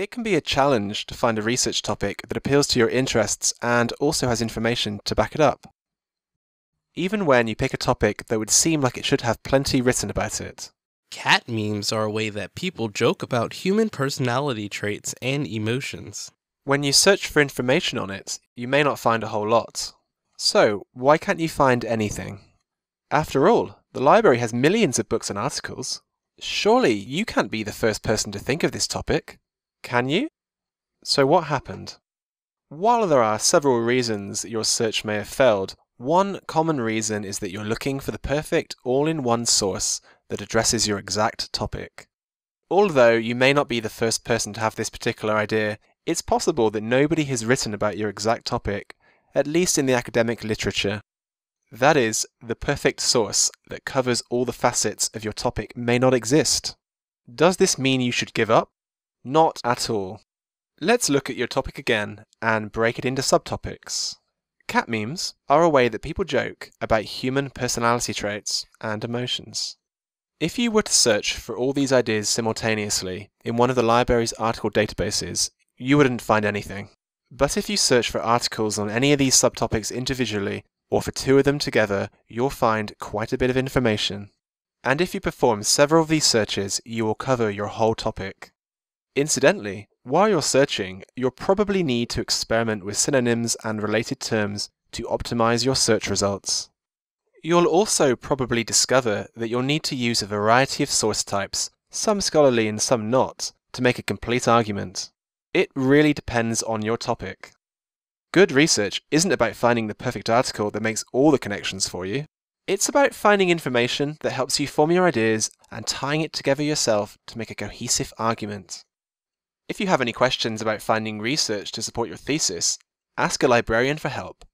It can be a challenge to find a research topic that appeals to your interests and also has information to back it up. Even when you pick a topic that would seem like it should have plenty written about it. Cat memes are a way that people joke about human personality traits and emotions. When you search for information on it, you may not find a whole lot. So, why can't you find anything? After all, the library has millions of books and articles. Surely you can't be the first person to think of this topic, can you? So what happened? While there are several reasons that your search may have failed, one common reason is that you're looking for the perfect all-in-one source that addresses your exact topic. Although you may not be the first person to have this particular idea, it's possible that nobody has written about your exact topic, at least in the academic literature. That is, the perfect source that covers all the facets of your topic may not exist. Does this mean you should give up? Not at all. Let's look at your topic again and break it into subtopics. Cat memes are a way that people joke about human personality traits and emotions. If you were to search for all these ideas simultaneously in one of the library's article databases, you wouldn't find anything. But if you search for articles on any of these subtopics individually, or for two of them together, you'll find quite a bit of information. And if you perform several of these searches, you will cover your whole topic. Incidentally, while you're searching, you'll probably need to experiment with synonyms and related terms to optimize your search results. You'll also probably discover that you'll need to use a variety of source types, some scholarly and some not, to make a complete argument. It really depends on your topic. Good research isn't about finding the perfect article that makes all the connections for you. It's about finding information that helps you form your ideas and tying it together yourself to make a cohesive argument. If you have any questions about finding research to support your thesis, ask a librarian for help.